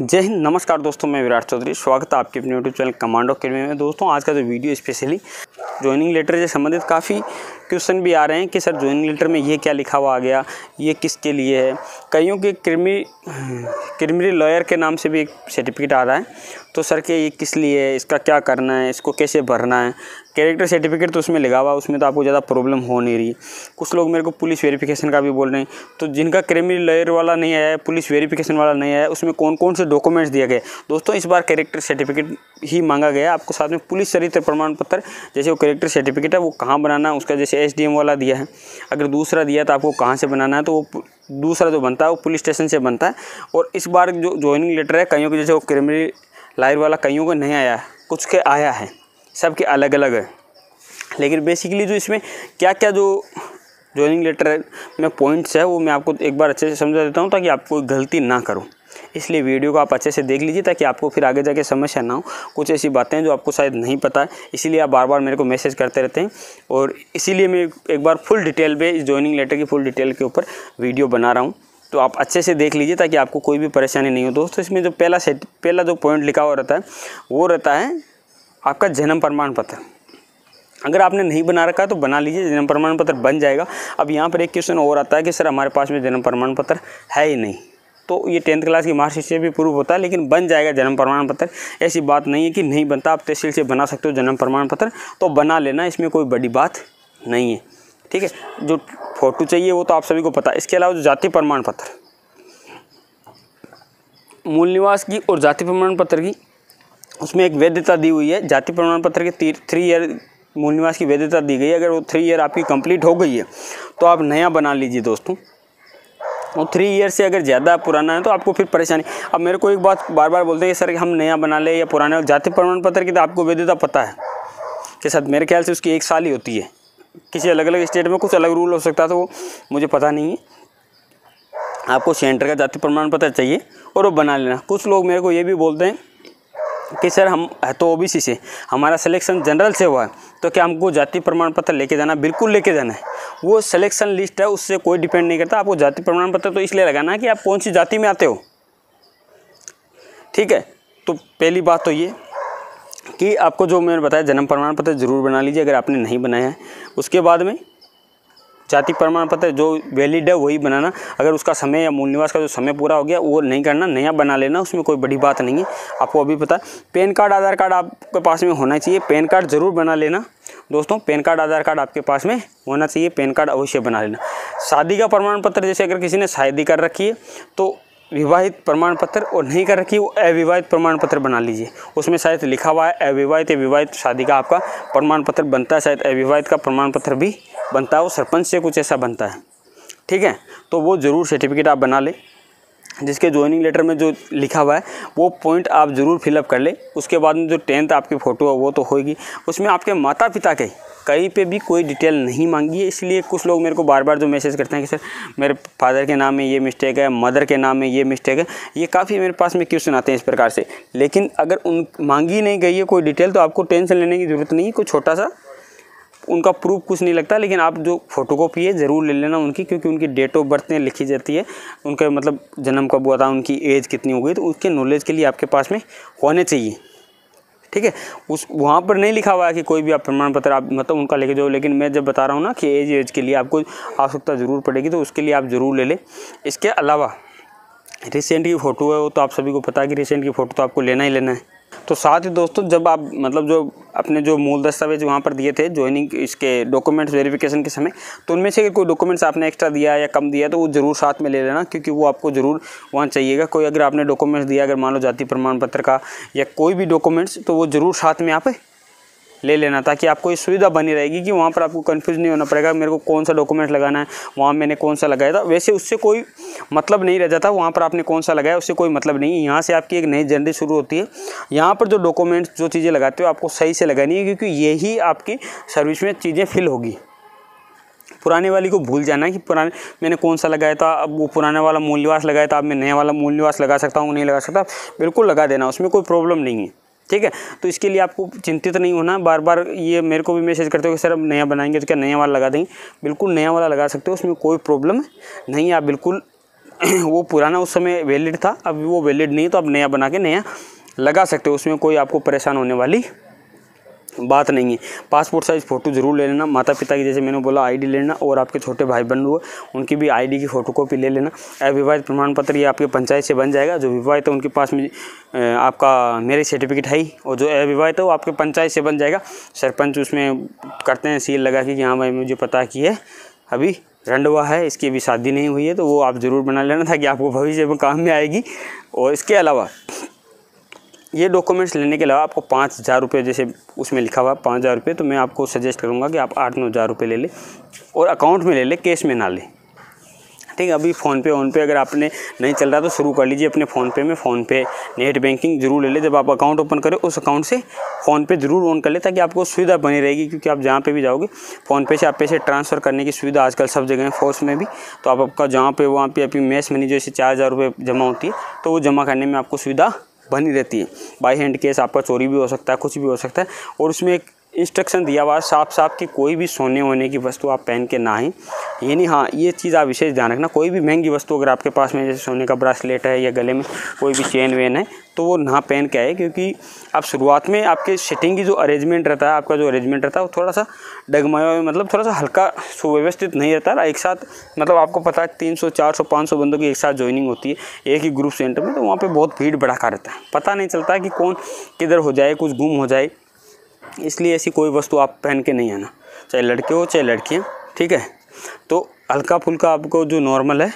जय हिंद। नमस्कार दोस्तों, मैं विराट चौधरी। स्वागत है आपके अपने यूट्यूब चैनल कमांडो अकेडमी में। दोस्तों, आज का जो वीडियो स्पेशली ज्वाइनिंग लेटर से संबंधित काफ़ी क्वेश्चन भी आ रहे हैं कि सर ज्वाइनिंग लेटर में ये क्या लिखा हुआ आ गया, ये किसके लिए है? कईयों के क्रिमी क्रिमिनल लॉयर के नाम से भी एक सर्टिफिकेट आ रहा है। तो सर के ये किस लिए है? इसका क्या करना है? इसको कैसे भरना है? कैरेक्टर सर्टिफिकेट तो उसमें लगा हुआ उसमें तो आपको ज़्यादा प्रॉब्लम हो नहीं रही। कुछ लोग मेरे को पुलिस वेरिफिकेशन का भी बोल रहे हैं। तो जिनका क्रिमिनल लेयर वाला नहीं आया है पुलिस वेरिफिकेशन वाला नहीं आया है, उसमें कौन कौन से डॉक्यूमेंट्स दिए गए? दोस्तों, इस बार कैरेक्टर सर्टिफिकेट ही मांगा गया आपको साथ में पुलिस चरित्र प्रमाण पत्र, जैसे वो कैरेक्टर सर्टिफिकेट है, वो कहाँ बनाना है, उसका जैसे एसडीएम वाला दिया है। अगर दूसरा दिया तो आपको कहाँ से बनाना है? तो वो दूसरा जो बनता है, वो पुलिस स्टेशन से बनता है। और इस बार जो ज्वाइनिंग लेटर है, कईयों के, जैसे वो क्रिमिनल लायर वाला कईयों को नहीं आया, कुछ के आया है, सबके अलग अलग है। लेकिन बेसिकली जो इसमें क्या क्या जो ज्वाइनिंग लेटर में पॉइंट्स है, वो मैं आपको एक बार अच्छे से समझा देता हूँ ताकि आप कोई गलती ना करो। इसलिए वीडियो को आप अच्छे से देख लीजिए ताकि आपको फिर आगे जाके समस्या ना हो। कुछ ऐसी बातें जो आपको शायद नहीं पता है इसीलिए आप बार बार मेरे को मैसेज करते रहते हैं। और इसीलिए मैं एक बार फुल डिटेल पे इस ज्वाइनिंग लेटर की फुल डिटेल के ऊपर वीडियो बना रहा हूँ। तो आप अच्छे से देख लीजिए ताकि आपको कोई भी परेशानी नहीं हो। दोस्तों, इसमें जो पहला सेट पहला जो पॉइंट लिखा हुआ रहता है, वो रहता है आपका जन्म प्रमाण पत्र। अगर आपने नहीं बना रखा तो बना लीजिए, जन्म प्रमाण पत्र बन जाएगा। अब यहाँ पर एक क्वेश्चन और आता है कि, सर, हमारे पास में जन्म प्रमाण पत्र है ही नहीं। तो ये टेंथ क्लास की मार्कशीट से भी प्रूव होता है, लेकिन बन जाएगा जन्म प्रमाण पत्र। ऐसी बात नहीं है कि नहीं बनता। आप तहसील से बना सकते हो जन्म प्रमाण पत्र तो बना लेना, इसमें कोई बड़ी बात नहीं है। ठीक है? जो फ़ोटो चाहिए वो तो आप सभी को पता है। इसके अलावा जो जाति प्रमाण पत्र, मूल निवास की और जाति प्रमाण पत्र की, उसमें एक वैधता दी हुई है। जाति प्रमाण पत्र के थ्री ईयर मूल निवास की वैधता दी गई है। अगर वो थ्री ईयर आपकी कंप्लीट हो गई है तो आप नया बना लीजिए दोस्तों। वो थ्री ईयर से अगर ज़्यादा पुराना है तो आपको फिर परेशानी। अब मेरे को एक बात बार बार बोलते हैं सर, हम नया बना ले या पुराना जाति प्रमाण पत्र की तो आपको वैधता पता है। कि सर मेरे ख्याल से उसकी एक साल ही होती है। किसी अलग अलग स्टेट में कुछ अलग रूल हो सकता तो वो, मुझे पता नहीं है। आपको सेंटर का जाति प्रमाण पत्र चाहिए और वो बना लेना। कुछ लोग मेरे को ये भी बोलते हैं कि, सर, हम है तो ओबीसी से, हमारा सिलेक्शन जनरल से हुआ है तो क्या हमको जाति प्रमाण पत्र लेके जाना बिल्कुल लेके जाना है। वो सिलेक्शन लिस्ट है, उससे कोई डिपेंड नहीं करता। आपको जाति प्रमाण पत्र तो इसलिए लगाना है कि आप कौन सी जाति में आते हो। ठीक है? तो पहली बात तो ये कि आपको जो मैंने बताया, जन्म प्रमाण पत्र ज़रूर बना लीजिए अगर आपने नहीं बनाया है। उसके बाद में जाति प्रमाण पत्र जो वैलिड है, वही बनाना। अगर उसका समय या मूल निवास का जो समय पूरा हो गया, वो नहीं करना, नया बना लेना, उसमें कोई बड़ी बात नहीं है। आपको अभी पता, पैन कार्ड, आधार कार्ड आपके पास में होना चाहिए। पैन कार्ड ज़रूर बना लेना। दोस्तों, पैन कार्ड, आधार कार्ड आपके पास में होना चाहिए। पैन कार्ड अवश्य बना लेना। शादी का प्रमाण पत्र, जैसे अगर किसी ने शादी कर रखी है तो विवाहित प्रमाण पत्र और नहीं कर रखी, वो अविवाहित प्रमाण पत्र बना लीजिए। उसमें शायद लिखा हुआ है, अविवाहित या विवाहित शादी का आपका प्रमाण पत्र बनता है, शायद अविवाहित का प्रमाण पत्र भी बनता है, वो सरपंच से कुछ ऐसा बनता है। ठीक है? तो वो ज़रूर सर्टिफिकेट आप बना लें, जिसके ज्वाइनिंग लेटर में जो लिखा हुआ है, वो पॉइंट आप ज़रूर फिलअप कर ले। उसके बाद में जो टेंथ आपकी फ़ोटो है, वो तो होगी उसमें आपके माता पिता के कहीं पे भी कोई डिटेल नहीं मांगी है, इसलिए कुछ लोग मेरे को बार बार जो मैसेज करते हैं कि, सर, मेरे फादर के नाम में ये मिस्टेक है मदर के नाम में ये मिस्टेक है। ये काफ़ी मेरे पास में क्वेश्चन आते हैं इस प्रकार से? लेकिन अगर उन, मांगी नहीं गई है कोई डिटेल तो आपको टेंशन लेने की ज़रूरत नहीं कोई छोटा सा उनका प्रूफ कुछ नहीं लगता, लेकिन आप जो फ़ोटो कॉपी है, ज़रूर ले लेना उनकी, क्योंकि उनकी डेट ऑफ़ बर्थ लिखी जाती है। उनका मतलब जन्म कब हुआ था, उनकी एज कितनी हो गई तो उसके नॉलेज के लिए आपके पास में होने चाहिए। ठीक है? उस, वहाँ पर नहीं लिखा हुआ है कि कोई भी आप प्रमाण पत्र आप मतलब उनका लेके जाओ, लेकिन मैं जब बता रहा हूँ ना कि एज एज के लिए आपको आवश्यकता ज़रूर पड़ेगी तो उसके लिए आप ज़रूर ले लें। इसके अलावा रिसेंट की फ़ोटो है वो तो आप सभी को पता है कि रिसेंट की फ़ोटो तो आपको लेना ही लेना है। तो साथ ही दोस्तों, जब आप मतलब जो अपने जो मूल दस्तावेज़ वहाँ पर दिए थे ज्वाइनिंग इसके डॉक्यूमेंट्स वेरिफिकेशन के समय तो उनमें से अगर कोई डॉक्यूमेंट्स आपने एक्स्ट्रा दिया या कम दिया तो वो ज़रूर साथ में ले लेना, क्योंकि वो आपको ज़रूर वहाँ चाहिएगा। कोई अगर आपने डॉक्यूमेंट्स दिया, अगर मान लो जाति प्रमाण पत्र का या कोई भी डॉक्यूमेंट्स तो वो ज़रूर साथ में आप ले लेना ताकि आपको ये सुविधा बनी रहेगी कि वहाँ पर आपको कन्फ्यूज़ नहीं होना पड़ेगा, मेरे को कौन सा डॉक्यूमेंट लगाना है, वहाँ मैंने कौन सा लगाया था। वैसे उससे कोई मतलब नहीं रह जाता, वहाँ पर आपने कौन सा लगाया, उससे कोई मतलब नहीं यहाँ से आपकी एक नई जर्नी शुरू होती है। यहाँ पर जो डॉक्यूमेंट्स जो चीज़ें लगाते हो, आपको सही से लगानी है, क्योंकि यही आपकी सर्विस में चीज़ें फिल होगी। पुराने वाली को भूल जाना कि पुराने, मैंने कौन सा लगाया था, अब वो पुराने वाला मूल निवास लगाया था, अब मैं नया वाला मूल निवास लगा सकता हूँ, नहीं लगा सकता, बिल्कुल लगा देना, उसमें कोई प्रॉब्लम नहीं है। ठीक है? तो इसके लिए आपको चिंतित नहीं होना बार बार ये मेरे को भी मैसेज करते हो कि, सर, अब नया बनाएँगे तो क्या नया वाला लगा देंगे? बिल्कुल नया वाला लगा सकते हो, उसमें कोई प्रॉब्लम नहीं, आप बिल्कुल वो पुराना उस समय वैलिड था, अब वो वैलिड नहीं तो आप नया बना के नया लगा सकते हो, उसमें कोई आपको परेशान होने वाली बात नहीं है। पासपोर्ट साइज़ फ़ोटो ज़रूर ले लेना। माता पिता की जैसे मैंने बोला आईडी लेना और आपके छोटे भाई बंधु हो, उनकी भी आईडी की फ़ोटो कॉपी ले लेना। अविवाहित प्रमाण पत्र ये आपके पंचायत से बन जाएगा। जो विवाहित है, उनके पास में आपका मैरिज सर्टिफिकेट है ही। और जो अविवाहित है, वो आपके पंचायत से बन जाएगा। सरपंच उसमें करते हैं, सील लगा के कि हाँ भाई, मुझे पता की है। अभी रंडवा है, इसकी अभी शादी नहीं हुई है तो वो आप ज़रूर बना लेना, ताकि आपको भविष्य में काम में आएगी। और इसके अलावा ये डॉक्यूमेंट्स लेने के अलावा आपको पाँच हज़ार रुपये जैसे उसमें लिखा हुआ पाँच हज़ार रुपये तो मैं आपको सजेस्ट करूँगा कि आप आठ नौ हज़ार रुपये ले लें और अकाउंट में ले लें कैश में ना लें। ठीक है, अभी फ़ोनपे पे अगर आपने नहीं चल रहा तो शुरू कर लीजिए अपने फ़ोनपे में। फ़ोनपे नेट बैंकिंग ज़रूर ले लें, जब आप अकाउंट ओपन करें, उस अकाउंट से फ़ोनपे ज़रूर ऑन कर ले ताकि आपको सुविधा बनी रहेगी, क्योंकि आप जहाँ पे भी जाओगे फ़ोनपे से आप पैसे ट्रांसफ़र करने की सुविधा आजकल सब जगह है फोर्स में भी। तो आप आपका जहाँ पे, वहाँ पे अपनी मैस मनी जैसे चार हज़ार रुपये जमा होती है तो वो जमा करने में आपको सुविधा बनी रहती है। बाई हैंड केस आपका चोरी भी हो सकता है, कुछ भी हो सकता है और उसमें एक इंस्ट्रक्शन दिया हुआ साफ़ साफ़ कि कोई भी सोने वोने की वस्तु आप पहन के ना ही ये नहीं हाँ ये चीज़ आप विशेष ध्यान रखना, कोई भी महँगी वस्तु अगर आपके पास में, जैसे सोने का ब्रासलेट है या गले में कोई भी चेन वेन है तो वो ना पहन के आए, क्योंकि आप शुरुआत में आपके सिटिंग की जो अरेंजमेंट रहता है, आपका जो अरेंजमेंट रहता है, वो थोड़ा सा डगमया मतलब थोड़ा सा हल्का सुव्यवस्थित नहीं रहता। है एक साथ मतलब आपको पता है, तीन सौ, चार सौ, पाँच सौ बंदों की एक साथ ज्वाइनिंग होती है, एक ही ग्रुप सेंटर में तो वहाँ पर बहुत भीड़ भड़ाका रहता है। पता नहीं चलता कि कौन किधर हो जाए, कुछ गुम हो जाए। इसलिए ऐसी कोई वस्तु आप पहन के नहीं आना। चाहे लड़के हो, चाहे लड़कियाँ ठीक है? तो हल्का फुल्का आपको जो नॉर्मल है,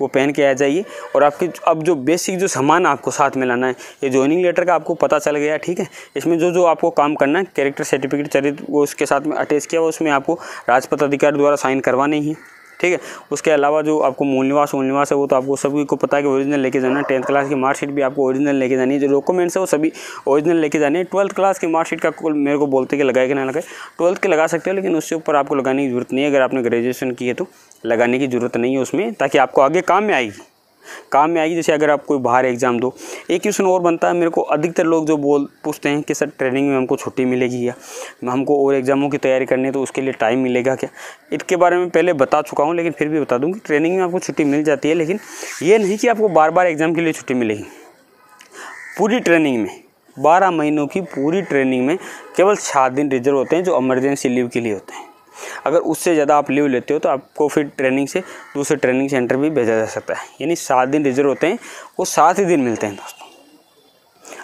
वो पहन के आ जाइए और आपके अब जो बेसिक जो सामान आपको साथ में लाना है, ये ज्वाइनिंग लेटर का आपको पता चल गया, ठीक है? इसमें जो जो आपको काम करना है कैरेक्टर सर्टिफिकेट चरित्र, वो उसके साथ में अटैच किया हुआ उसमें आपको राजपथ अधिकारी द्वारा साइन करवाने ही। ठीक है? उसके अलावा जो आपको मूल निवास मूल निवास है, वो तो आपको सभी को पता है कि ओरिजिनल लेके जाना टेंथ क्लास की मार्कशीट भी आपको ओरिजिनल लेके जानी है। जो डॉक्यूमेंट्स है, वो सभी ओरिजिनल लेके जाने हैं। ट्वेल्थ क्लास की मार्कशीट का मेरे को बोलते कि लगाए कि ना लगाए? ट्वेल्थ के लगा सकते हो, लेकिन उससे ऊपर आपको लगाने की ज़रूरत नहीं है। अगर आपने ग्रेजुएशन की है तो लगाने की ज़रूरत नहीं है उसमें, ताकि आपको आगे काम में आएगी काम में आएगी। जैसे अगर आप कोई बाहर एग्ज़ाम दो, एक क्वेश्चन और बनता है। मेरे को अधिकतर लोग जो बोल, पूछते हैं कि, सर ट्रेनिंग में हमको छुट्टी मिलेगी या हमको और एग्ज़ामों की तैयारी करनी है तो उसके लिए टाइम मिलेगा क्या? इसके बारे में पहले बता चुका हूँ, लेकिन फिर भी बता दूँ कि ट्रेनिंग में आपको छुट्टी मिल जाती है। लेकिन ये नहीं कि आपको बार बार एग्ज़ाम के लिए छुट्टी मिलेगी। पूरी ट्रेनिंग में, बारह महीनों की पूरी ट्रेनिंग में केवल सात दिन रिज़र्व होते हैं, जो इमरजेंसी लीव के लिए होते हैं। अगर उससे ज़्यादा आप लीव लेते हो तो आपको फिर ट्रेनिंग से दूसरे ट्रेनिंग सेंटर भी भेजा जा सकता है। यानी सात दिन रिज़र्व होते हैं, वो सात ही दिन मिलते हैं दोस्तों।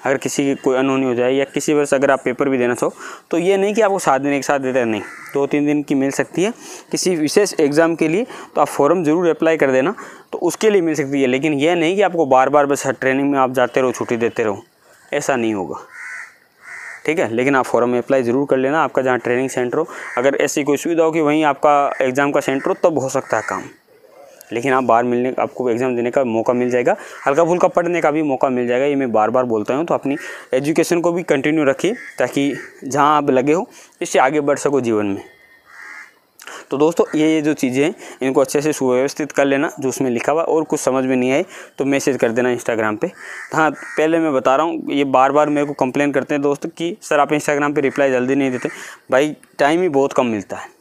अगर किसी की कोई अनहोनी हो जाए या किसी वर्ष अगर आप पेपर भी देना चाहो तो ये नहीं कि आपको सात दिन एक साथ देते हैं, नहीं। दो तीन दिन की मिल सकती है। किसी विशेष एग्ज़ाम के लिए तो आप फॉर्म ज़रूर अप्लाई कर देना तो उसके लिए मिल सकती है। लेकिन यह नहीं कि आपको बार बार बस ट्रेनिंग में आप जाते रहो, छुट्टी देते रहो। ऐसा नहीं होगा। ठीक है? लेकिन आप फॉरम में अप्लाई ज़रूर कर लेना आपका जहाँ ट्रेनिंग सेंटर हो। अगर ऐसी कोई सुविधा हो कि वहीं आपका एग्ज़ाम का सेंटर हो, तब हो सकता है काम। लेकिन आप बाहर मिलने, आपको एग्ज़ाम देने का मौका मिल जाएगा। हल्का फुल्का पढ़ने का भी मौका मिल जाएगा, ये मैं बार बार बोलता हूँ। तो अपनी एजुकेशन को भी कंटिन्यू रखिए, ताकि जहाँ आप लगे हो, इससे आगे बढ़ सको जीवन में। तो दोस्तों, ये ये जो चीज़ें हैं, इनको अच्छे से सुव्यवस्थित कर लेना, जो उसमें लिखा हुआ और कुछ समझ में नहीं आई तो मैसेज कर देना इंस्टाग्राम पे। हाँ पहले मैं बता रहा हूँ, ये बार बार मेरे को कंप्लेन करते हैं दोस्त, कि, सर, आप इंस्टाग्राम पे रिप्लाई जल्दी नहीं देते। भाई टाइम ही बहुत कम मिलता है।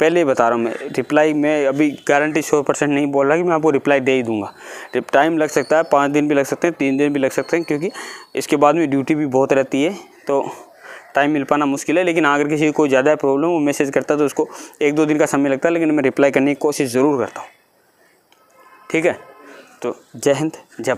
पहले ही बता रहा हूँ मैं रिप्लाई मैं अभी गारंटी सौ परसेंट नहीं बोल रहा कि मैं आपको रिप्लाई दे ही दूँगा। टाइम लग सकता है, पाँच दिन भी लग सकते हैं, तीन दिन भी लग सकते हैं, क्योंकि इसके बाद में ड्यूटी भी बहुत रहती है तो टाइम मिल पाना मुश्किल है, लेकिन अगर किसी को ज़्यादा प्रॉब्लम वो मैसेज करता है तो उसको एक दो दिन का समय लगता है, लेकिन मैं रिप्लाई करने की कोशिश ज़रूर करता हूँ। ठीक है? तो जय हिंद, जय